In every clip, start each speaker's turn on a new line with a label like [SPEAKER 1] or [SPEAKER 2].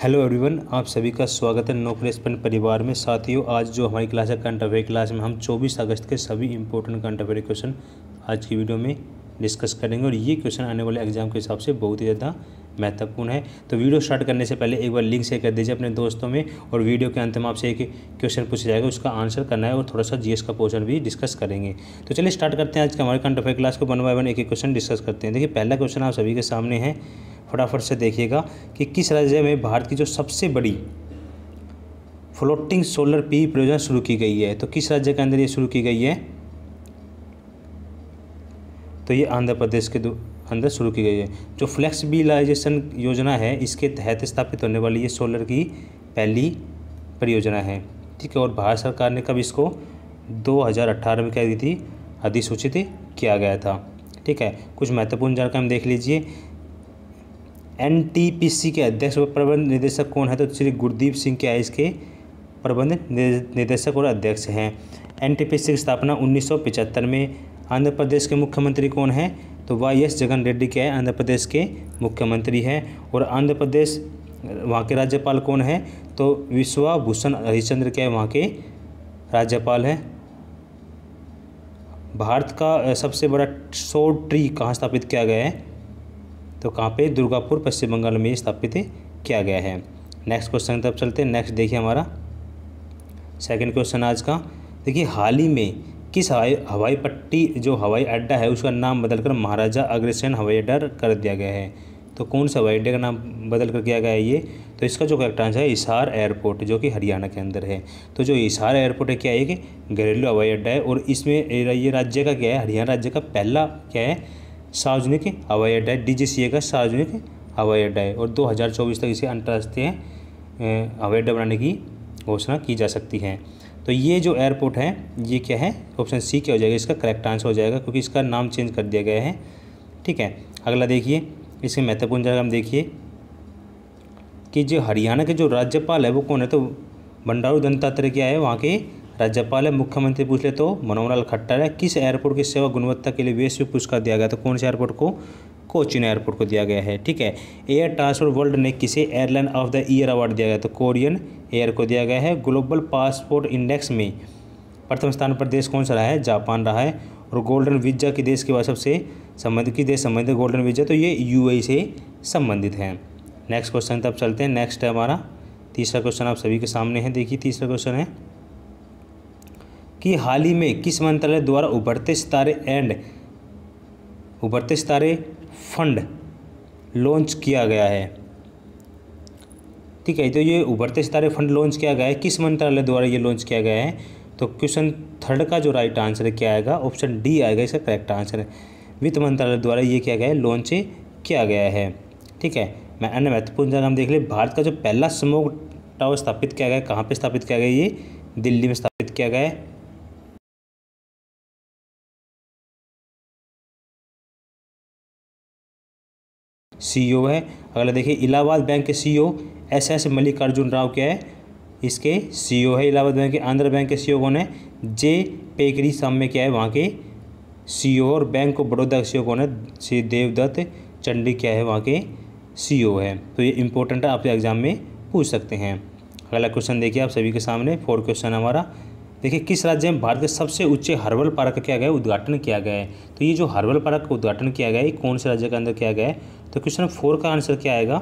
[SPEAKER 1] Hello everyone, आप सभी का स्वागत है नो प्लेसमेंट परिवार में। साथियों, आज जो हमारी क्लास है करंट अफेयर क्लास में, हम 24 अगस्त के सभी इंपॉर्टेंट करंट अफेयर क्वेश्चन आज की वीडियो में डिस्कस करेंगे और ये क्वेश्चन आने वाले एग्ज़ाम के हिसाब से बहुत ही ज़्यादा महत्वपूर्ण है। तो वीडियो स्टार्ट करने से पहले एक बार लिंक शेयर कर दीजिए अपने दोस्तों में और वीडियो के अंत में आपसे एक क्वेश्चन पूछा जाएगा, उसका आंसर करना है और थोड़ा सा जीएस का पोर्शन भी डिस्कस करेंगे। तो चलिए स्टार्ट करते हैं आज के हमारे अफेयर क्लास को। वन बाय वन एक क्वेश्चन डिस्कस करते हैं। देखिए, पहला क्वेश्चन आप सभी के सामने है। फटाफट से देखिएगा कि किस राज्य में भारत की जो सबसे बड़ी फ्लोटिंग सोलर पी परियोजना शुरू की गई है। तो किस राज्य के अंदर ये शुरू की गई है? तो ये आंध्र प्रदेश के अंदर शुरू की गई है। जो फ्लेक्सिबिलाइजेशन योजना है, इसके तहत स्थापित होने वाली ये सोलर की पहली परियोजना है। ठीक है, और भारत सरकार ने कब इसको? 2018 में क्या दी थी, अधिसूचित किया गया था। ठीक है, कुछ महत्वपूर्ण जानकारी हम देख लीजिए। एनटीपीसी के अध्यक्ष व प्रबंध निदेशक कौन है? तो श्री गुरदीप सिंह क्या है इसके प्रबंध निदेशक और अध्यक्ष हैं। एनटीपीसी की स्थापना 1975 में आंध्र प्रदेश के मुख्यमंत्री कौन है? तो वाई एस जगन रेड्डी क्या है, आंध्र प्रदेश के मुख्यमंत्री हैं। और आंध्र प्रदेश, वहाँ के राज्यपाल कौन है? तो विश्वाभूषण हरिश्चंद्र क्या है वहाँ के राज्यपाल हैं। भारत का सबसे बड़ा सो ट्री कहाँ स्थापित किया गया है? तो कहाँ पे? दुर्गापुर, पश्चिम बंगाल में स्थापित किया गया है। नेक्स्ट क्वेश्चन तब चलते हैं। नेक्स्ट देखिए हमारा। सेकंड क्वेश्चन आज का। देखिए, हाल ही में किस हवाई हवाई पट्टी, जो हवाई अड्डा है, उसका नाम बदलकर महाराजा अग्रसेन हवाई अड्डा कर दिया गया है। तो कौन सा हवाई अड्डे का नाम बदल कर किया गया है ये? तो इसका जो करेक्ट आंसर है इसार एयरपोर्ट जो कि हरियाणा के अंदर है। तो जो इसार एयरपोर्ट है, क्या है? कि घरेलू हवाई अड्डा है और इसमें ये राज्य का क्या है? हरियाणा राज्य का पहला क्या है? सार्वजनिक हवाई अड्डा है डी का सार्वजनिक हवाई अड्डा है और 2024 तक इसे अंतर्राष्ट्रीय हवाई अड्डा बनाने की घोषणा की जा सकती है। तो ये जो एयरपोर्ट है, ये क्या है? ऑप्शन सी क्या हो जाएगा? इसका करेक्ट आंसर हो जाएगा क्योंकि इसका नाम चेंज कर दिया गया है। ठीक है, अगला देखिए इसके महत्वपूर्ण जगह हम देखिए कि जो हरियाणा के जो राज्यपाल है, वो कौन है? तो बंडारू दत्तात्रेय क्या है? वहाँ के राज्यपाल है, मुख्यमंत्री पूछ ले तो मनोहर लाल खट्टर है। किस एयरपोर्ट की सेवा गुणवत्ता के लिए वैश्विक पुरस्कार दिया गया तो कौन से एयरपोर्ट को? कोचिन एयरपोर्ट को दिया गया है, ठीक है। एयर ट्रांसपोर्ट वर्ल्ड ने किसे airline of the year award दिया गया तो कोरियन एयर को दिया गया है। ग्लोबल पासपोर्ट इंडेक्स में प्रथम स्थान पर देश कौन सा रहा है? जापान रहा है। और गोल्डन वीज़ा के देश के बाद सबसे संबंधित की देश संबंधित गोल्डन वीज़ा तो ये यू से संबंधित है। नेक्स्ट क्वेश्चन तब चलते हैं। नेक्स्ट है हमारा तीसरा क्वेश्चन, आप सभी के सामने है। देखिए तीसरा क्वेश्चन है। कि हाल ही में किस मंत्रालय द्वारा उभरते सितारे एंड उभरते सितारे फंड लॉन्च किया गया है? ठीक है तो ये उभरते सितारे फंड लॉन्च किया गया है। किस मंत्रालय द्वारा ये लॉन्च किया गया है? तो क्वेश्चन थर्ड का जो राइट आंसर है, क्या आएगा? ऑप्शन डी आएगा, इसका करेक्ट आंसर है। वित्त मंत्रालय द्वारा ये किया गया है, लॉन्च किया गया है। ठीक है, मैं अन्य महत्वपूर्ण जगह हम देख ले। भारत का जो पहला स्मोक टावर स्थापित किया गया कहाँ पर स्थापित किया गया ये? दिल्ली में स्थापित किया गया है। सीईओ है। अगला देखिए, इलाहाबाद बैंक के CEO S S Mallikarjun Rao क्या है? इसके सीईओ है इलाहाबाद बैंक के, आंध्र बैंक के सीईओ कौन है? जे पेकरी साम में क्या है? वहाँ के सीईओ और बैंक ऑफ़ बड़ौदा का सीईओ कौन है? श्री देवदत्त चंडी क्या है? वहाँ के सीईओ है। तो ये इंपॉर्टेंट है, आप एग्ज़ाम में पूछ सकते हैं। अगला क्वेश्चन देखिए आप सभी के सामने फोर क्वेश्चन हमारा। देखिए, किस राज्य में भारत के सबसे ऊँचे हर्बल पार्क का क्या गया उद्घाटन किया गया है। तो ये जो हर्बल पार्क का उद्घाटन किया गया है कौन से राज्य के अंदर किया गया है? तो क्वेश्चन फोर का आंसर क्या आएगा?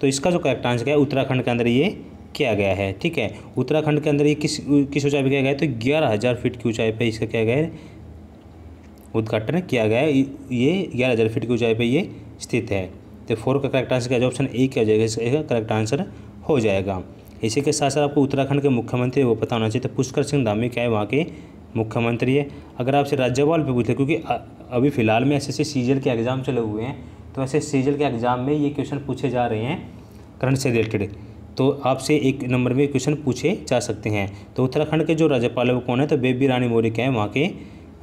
[SPEAKER 1] तो इसका जो करेक्ट आंसर है, उत्तराखंड के अंदर ये किया गया है, ठीक है? उत्तराखंड के अंदर ये किस किस ऊंचाई पर किया गया तो ग्यारह हज़ार फीट की ऊंचाई पर इसका क्या गया है? उद्घाटन किया गया है। ये ग्यारह हज़ार फीट की ऊंचाई पर ये स्थित है। तो फोर का करेक्ट आंसर क्या ऑप्शन ए क्या हो जाएगा, इसका करेक्ट आंसर हो जाएगा। इसी के साथ साथ आपको उत्तराखंड के मुख्यमंत्री वो पता होना चाहिए। तो पुष्कर सिंह धामी क्या है, वहाँ के मुख्यमंत्री है। अगर आपसे राज्यपाल पे पूछते क्योंकि अभी फ़िलहाल में एस एस सीजल के एग्ज़ाम चले हुए हैं तो ऐसे सीजल के एग्ज़ाम में ये क्वेश्चन पूछे जा रहे हैं, करंट से रिलेटेड। तो आपसे एक नंबर में क्वेश्चन पूछे जा सकते हैं। तो उत्तराखंड के जो राज्यपाल है, वो कौन है? तो बेबी रानी मौर्य क्या है, वहाँ के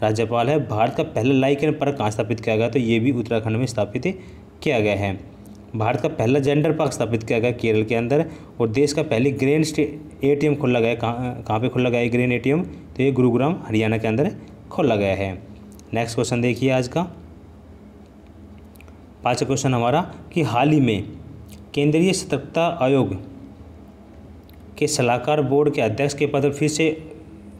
[SPEAKER 1] राज्यपाल है। भारत का पहला लाइक पर कहाँ स्थापित किया गया? तो ये भी उत्तराखंड में स्थापित किया गया है। भारत का पहला जेंडर पार्क स्थापित किया गया केरल के अंदर और देश का पहली ग्रेन ए टी एम खोला गया कहाँ कहाँ पर खोला गया ग्रेन ए टी एम तो ये गुरुग्राम, हरियाणा के अंदर खोला गया है। नेक्स्ट क्वेश्चन देखिए आज का। पाँचवा क्वेश्चन हमारा कि हाल ही में केंद्रीय सतर्कता आयोग के सलाहकार बोर्ड के अध्यक्ष के पद पर फिर से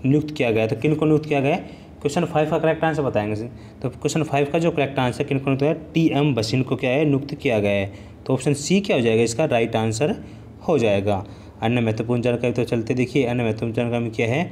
[SPEAKER 1] नियुक्त किया गया तो किन को नियुक्त किया गया क्वेश्चन फाइव का करेक्ट आंसर बताएँगे तो क्वेश्चन फाइव का जो करेक्ट आंसर किन को है? टी एम बसिन को क्या है? नियुक्त किया गया है। तो ऑप्शन सी क्या हो जाएगा? इसका राइट आंसर हो जाएगा। अन्य महत्वपूर्ण जानकारी तो चलते देखिए। अन्य महत्वपूर्ण जानकारी में क्या है?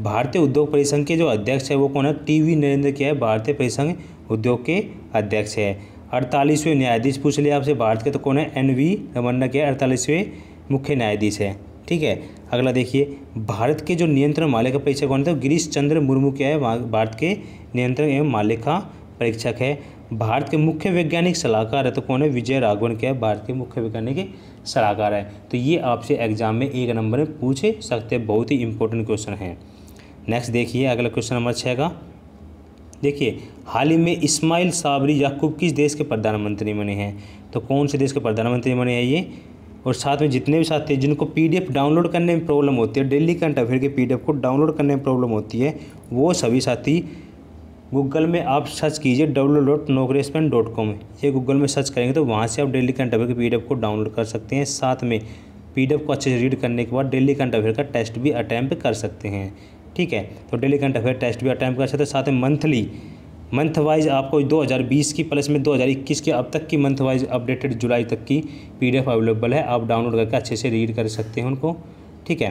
[SPEAKER 1] भारतीय उद्योग परिसंघ के जो अध्यक्ष है, वो कौन है? टी वी नरेंद्र क्या है? भारतीय परिसंघ उद्योग के अध्यक्ष है। अड़तालीसवें न्यायाधीश, पूछ लिया आपसे भारत के तो कौन है? एन वी रमन्ना क्या है? अड़तालीसवें मुख्य न्यायाधीश है। ठीक है? अगला देखिए, भारत के जो नियंत्रण मालिका परीक्षक कौन थे? गिरीश चंद्र मुर्मू क्या है भारत के नियंत्रण एवं मालिका परीक्षक है। भारत के मुख्य वैज्ञानिक सलाहकार है तो कौन है? विजय राघवन क्या है, भारत के मुख्य वैज्ञानिक सलाहकार है। तो ये आपसे एग्ज़ाम में एक नंबर में पूछ सकते हैं, बहुत ही इंपॉर्टेंट क्वेश्चन है। नेक्स्ट देखिए, अगला क्वेश्चन नंबर छः का। देखिए, हाल ही में इस्माइल साबरी याकूब किस देश के प्रधानमंत्री बने हैं? तो कौन से देश के प्रधानमंत्री बने हैं ये? और साथ में जितने भी साथी हैं, जिनको पीडीएफ डाउनलोड करने में प्रॉब्लम होती है डेली करंट अफेयर के पीडीएफ को डाउनलोड करने में प्रॉब्लम होती है, वो सभी साथी गूगल में आप सर्च कीजिए डब्ल्यू डॉट नौकरेस्पेन डॉट कॉम ये गूगल में सर्च करेंगे तो वहाँ से आप डेली करंट अफेयर के पीडीएफ को डाउनलोड कर सकते हैं। साथ में पीडीएफ को अच्छे से रीड करने के बाद डेली करंट अफेयर का टेस्ट भी अटैम्प्ट कर सकते हैं। ठीक है तो डेली करंट अफेयर टेस्ट भी अटैम्प्ट कर सकते हैं। साथ में मंथली मंथ वाइज आपको 2020 की प्लस में 2021 के अब तक की मंथ वाइज अपडेटेड जुलाई तक की पीडीएफ अवेलेबल है। आप डाउनलोड करके अच्छे से रीड कर सकते हैं उनको। ठीक है?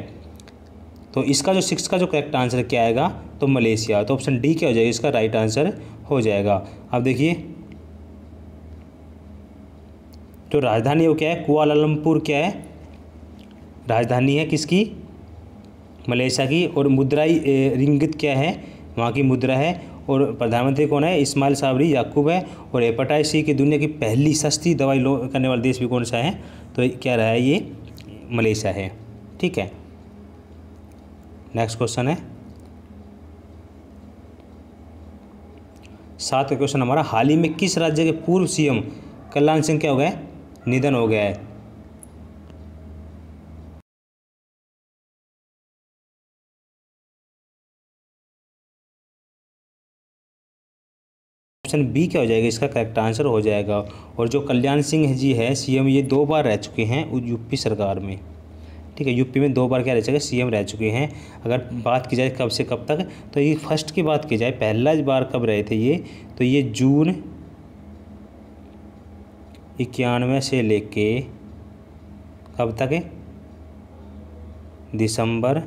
[SPEAKER 1] तो इसका जो सिक्स का जो करेक्ट आंसर क्या आएगा? तो मलेशिया। तो ऑप्शन डी क्या हो जाएगा? इसका राइट आंसर हो जाएगा। अब देखिए। जो राजधानी वो क्या है? कुआलालंपुर क्या है? राजधानी है किसकी? मलेशिया की। और मुद्राई रिंगित क्या है? वहाँ की मुद्रा है। और प्रधानमंत्री कौन है? इस्माइल साबरी, याकूब है और हेपाटाइट सी की दुनिया की पहली सस्ती दवाई लो करने वाला देश भी कौन सा है? तो क्या रहा है ये? मलेशिया है। ठीक है। नेक्स्ट क्वेश्चन है। सात क्वेश्चन हमारा, हाल ही में किस राज्य के पूर्व सीएम कल्याण सिंह क्या हो गया निधन हो गया है। ऑप्शन बी क्या हो जाएगा? इसका करेक्ट आंसर हो जाएगा। और जो कल्याण सिंह जी है सीएम ये दो बार रह चुके हैं यूपी सरकार में। ठीक है यूपी में दो बार क्या रह चुके सीएम रह चुके हैं। अगर बात की जाए कब से कब तक तो ये फ़र्स्ट की बात की जाए, पहला बार कब रहे थे ये तो ये जून इक्यानवे से लेके कब तक दिसंबर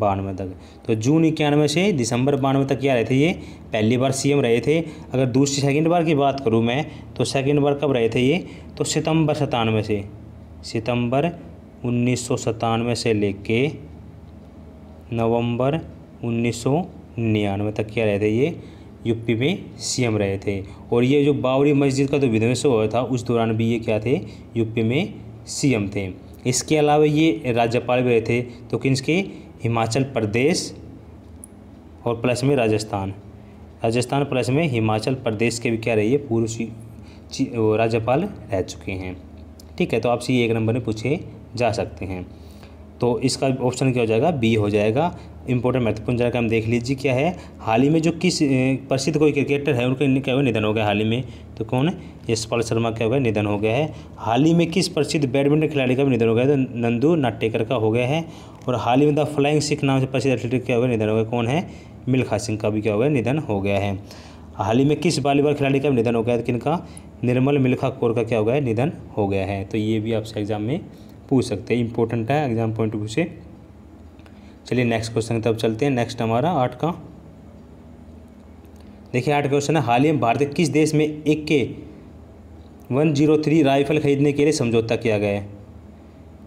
[SPEAKER 1] बानवे तक। तो जून इक्यानवे से दिसंबर बानवे तक क्या रहे थे ये पहली बार सीएम रहे थे। अगर दूसरी सेकंड बार की बात करूँ मैं तो सेकंड बार कब रहे थे ये? तो सितंबर सतानवे से। सितंबर उन्नीस सौ सतानवे से लेके नवंबर उन्नीस सौ निन्यानवे तक क्या रहे थे ये? यूपी में सीएम रहे थे। और ये जो बावरी मस्जिद का जो तो विध्वंस हुआ था, उस दौरान भी ये क्या थे? यूपी में सीएम थे। इसके अलावा ये राज्यपाल भी रहे थे तो किसके? हिमाचल प्रदेश और प्लस में राजस्थान। राजस्थान प्लस में हिमाचल प्रदेश के भी क्या रहिए, पूर्व राज्यपाल रह चुके हैं। ठीक है तो आपसे ये एक नंबर में पूछे जा सकते हैं। तो इसका ऑप्शन क्या हो जाएगा? बी हो जाएगा। इंपॉर्टेंट महत्वपूर्ण जानकारी हम देख लीजिए क्या है। हाल ही में जो किस प्रसिद्ध कोई क्रिकेटर है, उनके क्या निधन हो गया हाल ही में। तो कौन है? यशपाल शर्मा क्या हो गया निधन हो गया है। हाल ही में किस प्रसिद्ध बैडमिंटन खिलाड़ी का भी निधन हो गया तो नंदू नाटेकर का हो गया है। और हाल ही में द फ्लाइंग सिख नाम से प्रसिद्ध एथलीट क्या हो गया निधन हो गया कौन है? मिल्खा सिंह का भी क्या हो गया, निधन हो गया है। हाल ही में किस वॉलीबॉल खिलाड़ी का भी निधन हो गया किन का निर्मल मिल्खा कौर का क्या हो गया निधन हो गया है। तो ये भी आपसे एग्ज़ाम में पूछ सकते हैं। इंपॉर्टेंट है, एग्ज़ाम पॉइंट ऑफ़ व्यू से। चलिए नेक्स्ट क्वेश्चन तब चलते हैं। नेक्स्ट हमारा आठ का। देखिए, आठ क्वेश्चन है। हाल ही में भारत किस देश में एक के वन ज़ीरो थ्री राइफल खरीदने के लिए समझौता किया गया है।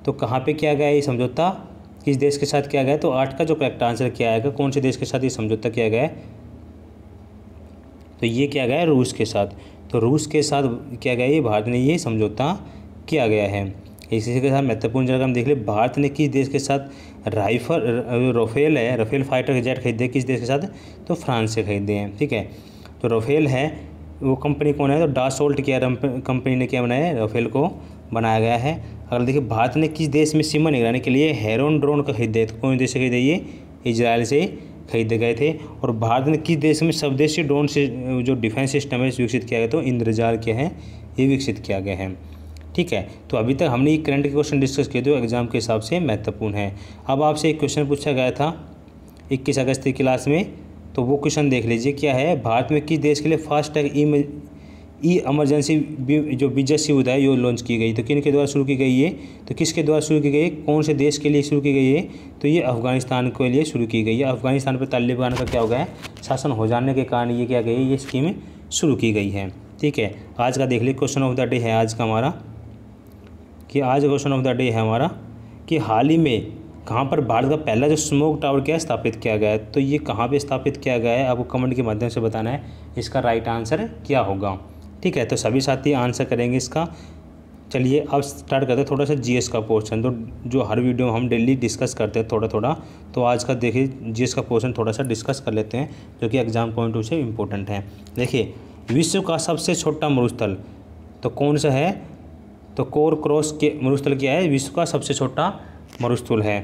[SPEAKER 1] तो कहाँ पे किया गया ये समझौता? किस देश के साथ किया गया तो आठ का जो करेक्ट आंसर क्या आएगा, कौन से देश के साथ ये समझौता किया गया तो ये किया गया है रूस के साथ। तो रूस के साथ किया गया ये, भारत ने ये समझौता किया गया है। इसी के साथ महत्वपूर्ण जगह हम देख ले, भारत ने किस देश के साथ राइफल, राफेल है, राफेल फाइटर जेट खरीदे, किस देश के साथ? तो फ्रांस से खरीदे हैं, ठीक है? तो राफेल है वो कंपनी कौन है? तो डासोल्ट किया कंपनी ने क्या बनाया है? राफेल को बनाया गया है। अगर देखिए, भारत ने किस देश में सीमा निगरानी के लिए हेरोन ड्रोन का खरीदे तो कौन देश से खरीदे? ये इसराइल से खरीदे गए थे। और भारत ने किस देश में स्वदेशी ड्रोन से जो डिफेंस सिस्टम है, विकसित किया गया तो इंद्रजाल क्या है। ये विकसित किया गया है। ठीक है तो अभी तक हमने ये करंट के क्वेश्चन डिस्कस किए थे। एग्ज़ाम के हिसाब से महत्वपूर्ण है। अब आपसे एक क्वेश्चन पूछा गया था। इक्कीस अगस्त की क्लास में तो वो क्वेश्चन देख लीजिए, क्या है? भारत में किस देश के लिए फास्ट टैग ई ई इमरजेंसी जो बीजस सुविधा है, ये लॉन्च की गई। तो किन के द्वारा शुरू की गई है तो किसके द्वारा शुरू की गई है? कौन से देश के लिए शुरू की गई है? तो ये अफ़गानिस्तान के लिए शुरू की गई है। अफ़गानिस्तान पर तालिबान का क्या हो गया है? शासन हो जाने के कारण ये क्या गई ये स्कीम शुरू की गई है। ठीक है, आज का देख लीजिए क्वेश्चन ऑफ़ द डे है आज का हमारा। कि आज क्वेश्चन ऑफ़ द डे है हमारा कि हाल ही में कहाँ पर भारत का पहला जो स्मोक टावर क्या स्थापित किया गया है? तो ये कहाँ पे स्थापित किया गया है? आपको कमेंट के माध्यम से बताना है। इसका राइट आंसर क्या होगा? ठीक है तो सभी साथी आंसर करेंगे इसका। चलिए, अब स्टार्ट करते हैं थोड़ा सा जीएस का पोर्शन तो जो हर वीडियो में हम डेली डिस्कस करते हैं थोड़ा थोड़ा तो आज का देखिए जीएस का पोर्शन थोड़ा सा डिस्कस कर लेते हैं, जो कि एग्ज़ाम पॉइंट ऑफ़ से इम्पोर्टेंट है। देखिए, विश्व का सबसे छोटा मरुस्थल तो कौन सा है? तो कोर क्रॉस के मरुस्थल क्या है? विश्व का सबसे छोटा मरुस्थल है।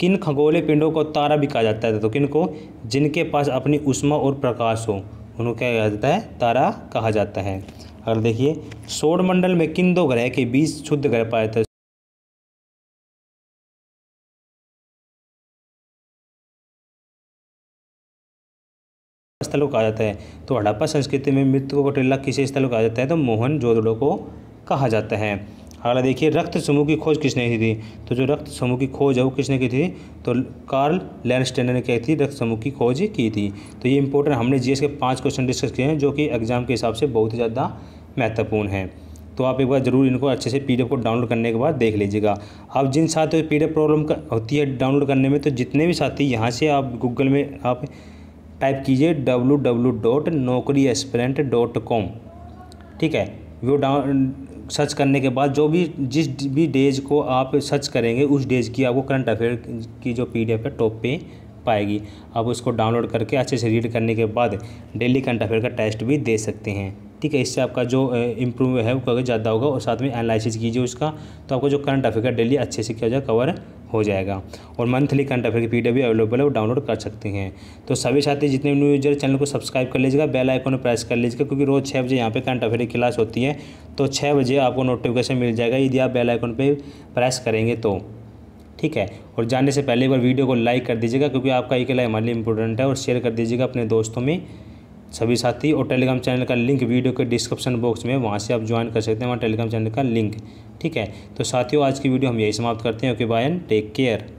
[SPEAKER 1] किन खगोले पिंडों को तारा भी कहा जाता है? तो किन को? जिनके पास अपनी उष्मा और प्रकाश हो उनको क्या कहा जाता है? तारा कहा जाता है। अगर देखिए सौर मंडल में किन दो ग्रह के बीच शुद्ध ग्रह पाए थे स्थल को कहा जाता है। तो हड़प्पा संस्कृति में मृत्यु को टिल्ला किसे स्थल को कहा जाता है? तो मोहन जोदड़ो को कहा जाता है। अगला देखिए, रक्त समूह की खोज किसने की थी? तो जो रक्त समूह की खोज है, वो किसने की थी? तो कार्ल लैंडस्टेनर ने क्या थी, रक्त समूह की खोज की थी। तो ये इंपॉर्टेंट हमने जीएस के पाँच क्वेश्चन डिस्कस किए हैं, जो कि एग्ज़ाम के हिसाब से बहुत ही ज़्यादा महत्वपूर्ण है। तो आप एक बार ज़रूर इनको अच्छे से पीडीएफ को डाउनलोड करने के बाद देख लीजिएगा। अब जिन साथियों पीडीएफ प्रॉब्लम होती है डाउनलोड करने में तो जितने भी साथी यहाँ से आप गूगल में आप टाइप कीजिए W W dot Naukri aspirant dot com ठीक है? वो डाउन सर्च करने के बाद जो भी, जिस भी डेज़ को आप सर्च करेंगे, उस डेज़ की आपको करंट अफेयर की जो पीडीएफ है टॉप पे पाएगी। आप उसको डाउनलोड करके अच्छे से रीड करने के बाद डेली करंट अफेयर का टेस्ट भी दे सकते हैं। ठीक है, इससे आपका जो इम्प्रूव है वो ज़्यादा होगा और साथ में एनालिसिस कीजिए उसका तो आपको जो करंट अफेयर का डेली अच्छे से क्या हो जाए, कवर हो जाएगा। और मंथली करंट अफेयर की पी भी अवेलेबल है, वो डाउनलोड कर सकते हैं। तो सभी साथी जितने न्यू यूज़र चैनल को सब्सक्राइब कर लीजिएगा बेल आइकन प्रेस कर लीजिएगा, क्योंकि रोज़ छः बजे यहाँ पे करंट अफेयर की क्लास होती है। तो छः बजे आपको नोटिफिकेशन मिल जाएगा, यदि आप बेल आइकन पर प्रेस करेंगे तो। ठीक है? और जाने से पहले एक बार वीडियो को लाइक कर दीजिएगा, क्योंकि आपका एक लाइक हमारे लिए इंपॉर्टेंट है, और शेयर कर दीजिएगा अपने दोस्तों में। सभी साथी और टेलीग्राम चैनल का लिंक वीडियो के डिस्क्रिप्शन बॉक्स में वहाँ से आप ज्वाइन कर सकते हैं, वहाँ टेलीग्राम चैनल का लिंक। ठीक है? तो साथियों, आज की वीडियो हम यही समाप्त करते हैं। Okay bye and take care